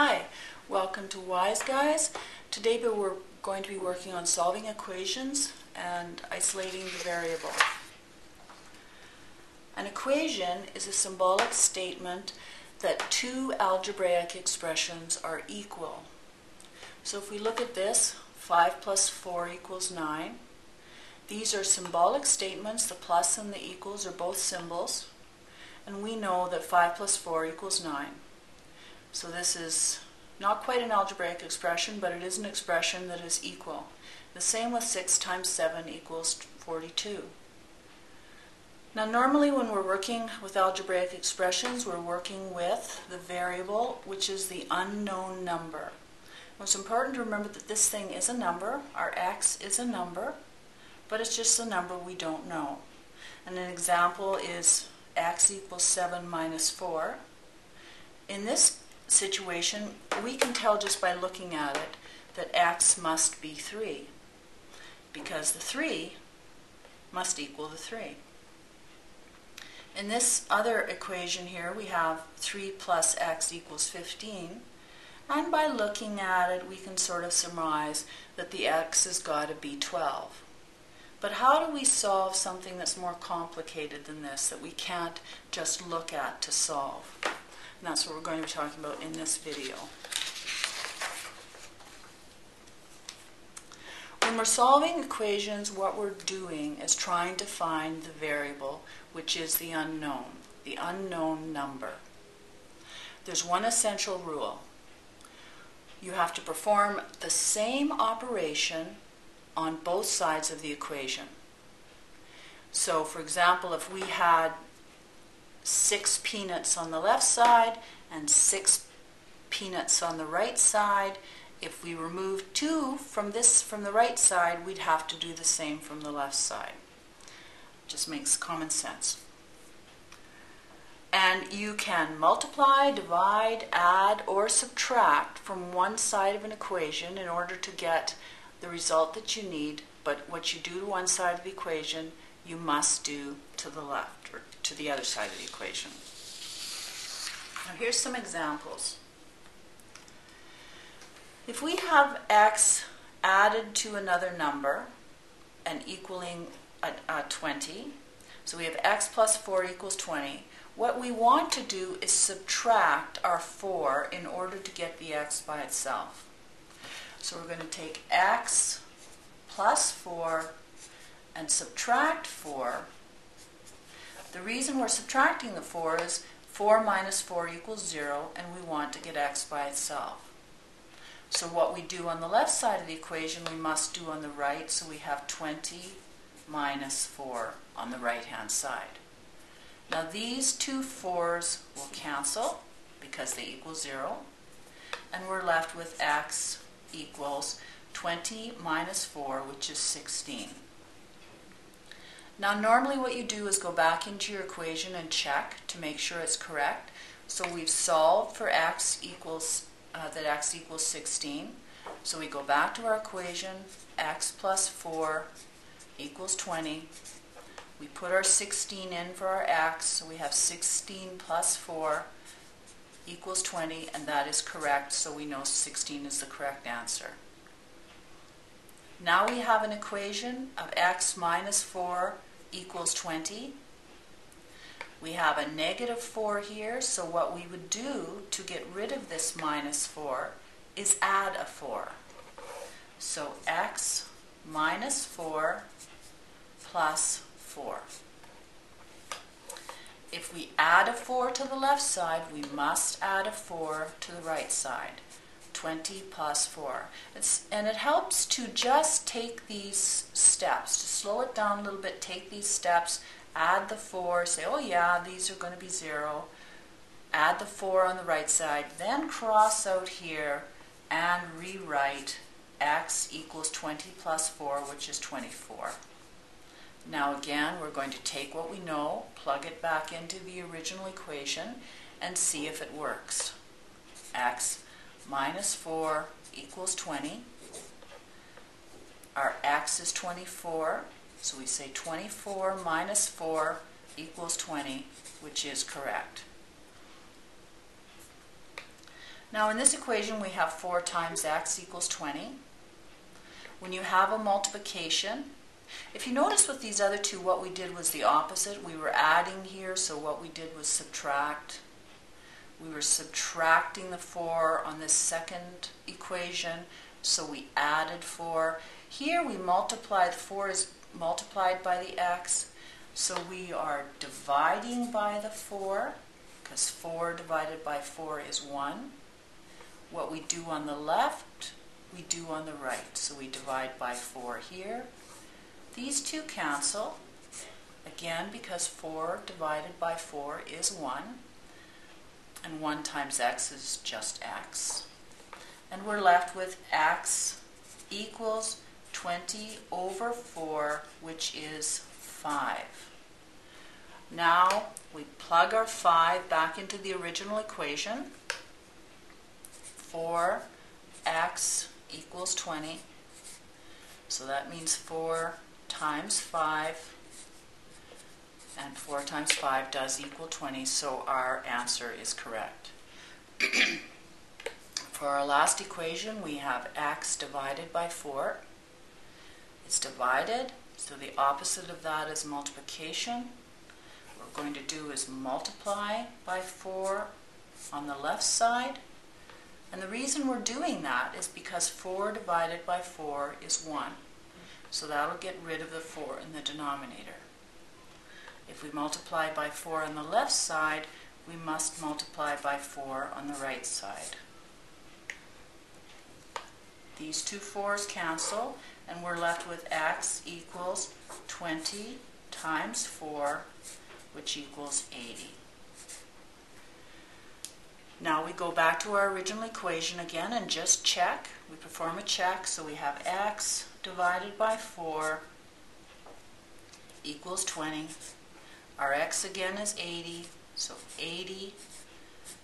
Hi, welcome to Wise Guys. Today we're going to be working on solving equations and isolating the variable. An equation is a symbolic statement that two algebraic expressions are equal. So if we look at this, 5 plus 4 equals 9. These are symbolic statements. The plus and the equals are both symbols. And we know that 5 plus 4 equals 9. So this is not quite an algebraic expression, but it is an expression that is equal. The same with 6 times 7 equals 42. Now normally when we're working with algebraic expressions, we're working with the variable, which is the unknown number. It's important to remember that this thing is a number, our x is a number, but it's just a number we don't know. And an example is x equals 7 minus 4. In this situation, we can tell just by looking at it that x must be 3, because the 3 must equal the 3. In this other equation here, we have 3 plus x equals 15. And by looking at it, we can sort of surmise that the x has got to be 12. But how do we solve something that's more complicated than this, that we can't just look at to solve? And that's what we're going to be talking about in this video. When we're solving equations, what we're doing is trying to find the variable, which is the unknown, the unknown number. There's one essential rule. You have to perform the same operation on both sides of the equation. So, for example, if we had six peanuts on the left side and six peanuts on the right side. If we remove two from this from the right side, we'd have to do the same from the left side. Just makes common sense. And you can multiply, divide, add, or subtract from one side of an equation in order to get the result that you need. But what you do to one side of the equation, you must do to the left, or to the other side of the equation. Now here's some examples. If we have x added to another number and equaling a, a 20, so we have x plus 4 equals 20, what we want to do is subtract our 4 in order to get the x by itself. So we're going to take x plus 4 and subtract 4 the reason we're subtracting the 4 is 4 minus 4 equals 0, and we want to get x by itself. So what we do on the left side of the equation, we must do on the right, so we have 20 minus 4 on the right-hand side. Now these two 4's will cancel because they equal 0, and we're left with x equals 20 minus 4, which is 16. Now normally what you do is go back into your equation and check to make sure it's correct. So we've solved for x equals, uh, that x equals 16. So we go back to our equation, x plus 4 equals 20. We put our 16 in for our x, so we have 16 plus 4 equals 20, and that is correct, so we know 16 is the correct answer. Now we have an equation of x minus 4 equals 20. We have a negative 4 here, so what we would do to get rid of this minus 4 is add a 4. So x minus 4 plus 4. If we add a 4 to the left side, we must add a 4 to the right side. 20 plus 4. It's, and it helps to just take these steps, to slow it down a little bit, take these steps, add the 4, say, oh yeah, these are going to be 0, add the 4 on the right side, then cross out here and rewrite x equals 20 plus 4, which is 24. Now again, we're going to take what we know, plug it back into the original equation, and see if it works. x minus 4 equals 20. Our x is 24, so we say 24 minus 4 equals 20, which is correct. Now in this equation we have 4 times x equals 20. When you have a multiplication, if you notice with these other two, what we did was the opposite. We were adding here, so what we did was subtract. We were subtracting the 4 on this second equation, so we added 4. Here we multiply, the 4 is multiplied by the x, so we are dividing by the 4, because 4 divided by 4 is 1. What we do on the left, we do on the right. So we divide by 4 here. These two cancel, again because 4 divided by 4 is 1, and 1 times x is just x. And we're left with x equals 20 over 4, which is 5. Now we plug our 5 back into the original equation. 4x equals 20. So that means 4 times 5. And 4 times 5 does equal 20, so our answer is correct. For our last equation, we have x divided by 4. It's divided, so the opposite of that is multiplication. What we're going to do is multiply by 4 on the left side. And the reason we're doing that is because 4 divided by 4 is 1. So that'll get rid of the 4 in the denominator. If we multiply by 4 on the left side, we must multiply by 4 on the right side. These two 4's cancel, and we're left with x equals 20 times 4, which equals 80. Now we go back to our original equation again and just check. We perform a check, so we have x divided by 4 equals 20. Our x again is 80, so 80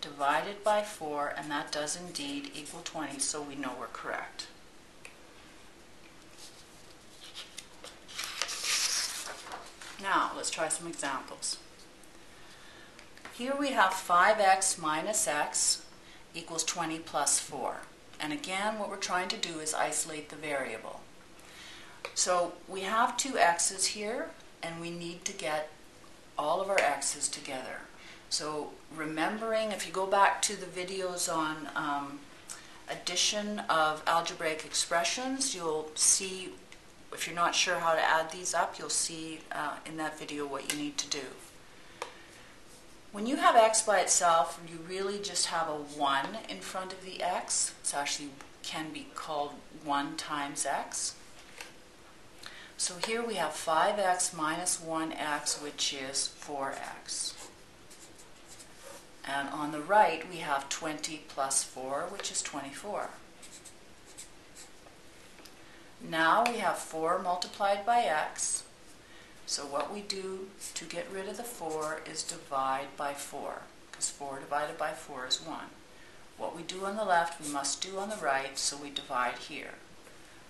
divided by 4, and that does indeed equal 20, so we know we're correct. Now, let's try some examples. Here we have 5x minus x equals 20 plus 4. And again, what we're trying to do is isolate the variable. So we have two x's here, and we need to get all of our x's together. So remembering, if you go back to the videos on um, addition of algebraic expressions, you'll see, if you're not sure how to add these up, you'll see uh, in that video what you need to do. When you have x by itself, you really just have a 1 in front of the x. It's actually can be called 1 times x. So here we have 5x minus 1x, which is 4x. And on the right, we have 20 plus 4, which is 24. Now we have 4 multiplied by x. So what we do to get rid of the 4 is divide by 4, because 4 divided by 4 is 1. What we do on the left, we must do on the right, so we divide here.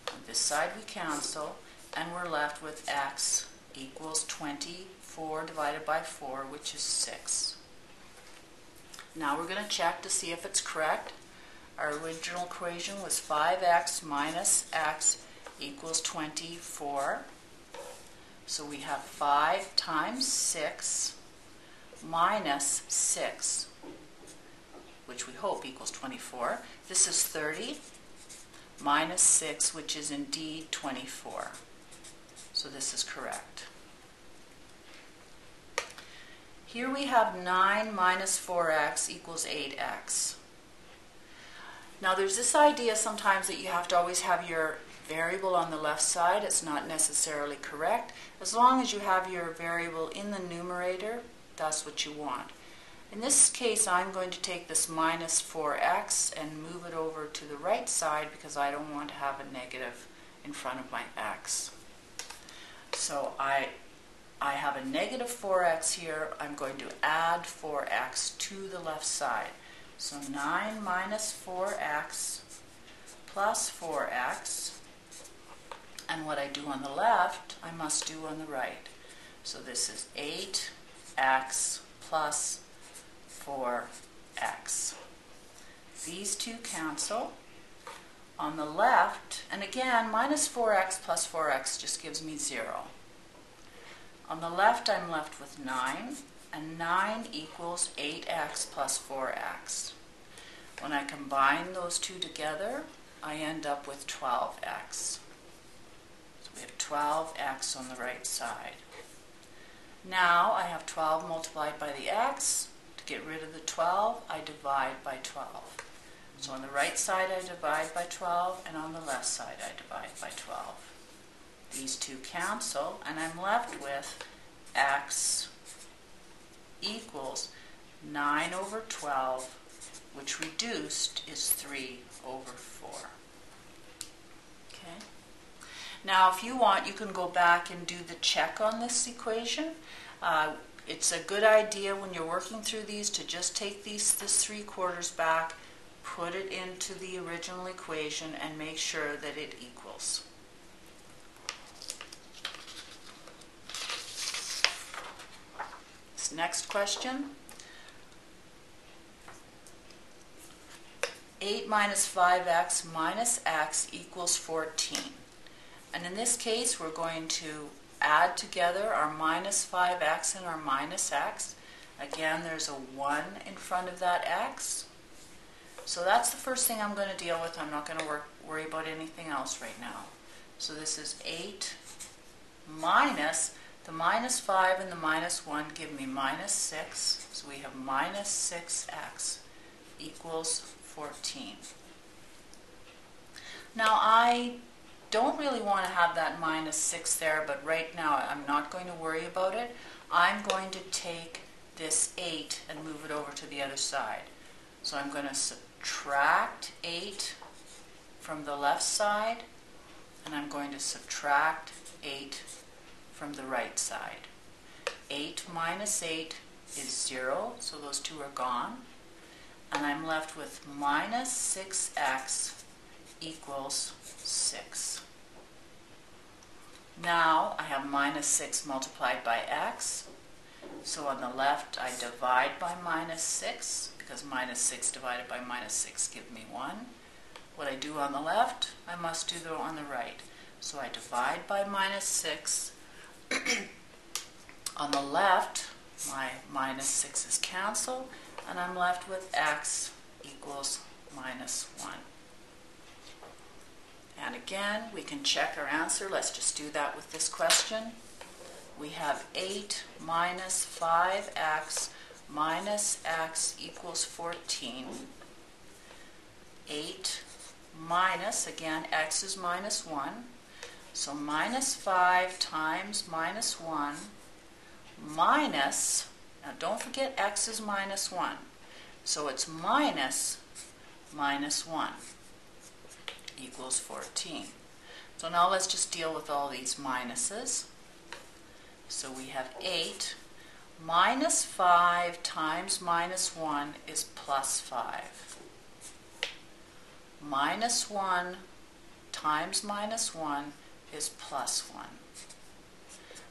On this side we cancel, and we're left with x equals 24 divided by 4, which is 6. Now we're going to check to see if it's correct. Our original equation was 5x minus x equals 24. So we have 5 times 6 minus 6, which we hope equals 24. This is 30 minus 6, which is indeed 24. So this is correct. Here we have 9 minus 4x equals 8x. Now there's this idea sometimes that you have to always have your variable on the left side. It's not necessarily correct. As long as you have your variable in the numerator, that's what you want. In this case, I'm going to take this minus 4x and move it over to the right side because I don't want to have a negative in front of my x. So I I have a negative 4x here. I'm going to add 4x to the left side. So 9 minus 4x plus 4x. And what I do on the left, I must do on the right. So this is 8x plus 4x. These these two cancel. On the left, and again, minus 4x plus 4x just gives me 0. On the left, I'm left with 9, and 9 equals 8x plus 4x. When I combine those two together, I end up with 12x. So we have 12x on the right side. Now I have 12 multiplied by the x. To get rid of the 12, I divide by 12. So on the right side I divide by 12, and on the left side I divide by 12. These two cancel, and I'm left with x equals 9 over 12, which reduced is 3 over 4. Okay. Now, if you want, you can go back and do the check on this equation. Uh, it's a good idea when you're working through these to just take these this 3 quarters back, put it into the original equation, and make sure that it equals. This next question. 8 minus 5x minus x equals 14. And in this case, we're going to add together our minus 5x and our minus x. Again, there's a 1 in front of that x. So that's the first thing I'm going to deal with. I'm not going to worry about anything else right now. So this is 8 minus, the minus 5 and the minus 1 give me minus 6. So we have minus 6x equals 14. Now I don't really want to have that minus 6 there, but right now I'm not going to worry about it. I'm going to take this 8 and move it over to the other side. So I'm going to subtract 8 from the left side, and I'm going to subtract 8 from the right side. 8 minus 8 is 0, so those two are gone. And I'm left with minus 6x equals 6. Now I have minus 6 multiplied by x. So on the left I divide by minus 6 because minus 6 divided by minus 6 give me 1. What I do on the left, I must do on the right. So I divide by minus 6. on the left, my minus 6 is cancelled, and I'm left with x equals minus 1. And again, we can check our answer. Let's just do that with this question. We have 8 minus 5x minus x equals 14. 8 minus, again, x is minus 1. So minus 5 times minus 1 minus, now don't forget x is minus 1. So it's minus minus 1 equals 14. So now let's just deal with all these minuses. So we have 8 minus 5 times minus 1 is plus 5. Minus 1 times minus 1 is plus 1.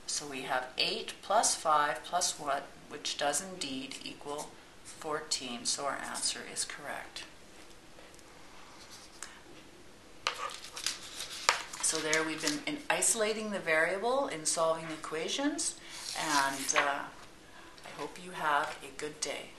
So we have 8 plus 5 plus 1, which does indeed equal 14, so our answer is correct. So there we've been in isolating the variable in solving equations, and uh, hope you have a good day.